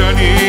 journey.